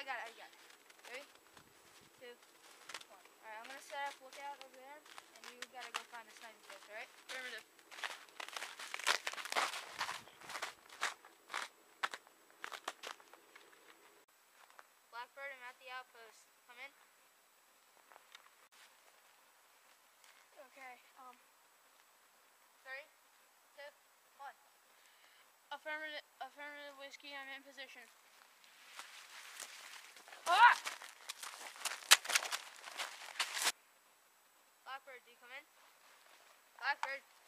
I got it. I got it. Three, two, one. All right, I'm gonna set up lookout over there, and you gotta go find a sniping post. All right? Affirmative. Blackbird, I'm at the outpost. Come in. Okay. Um. Three, two, one. Affirmative. Affirmative whiskey. I'm in position. Blackbird, do you come in? Blackbird.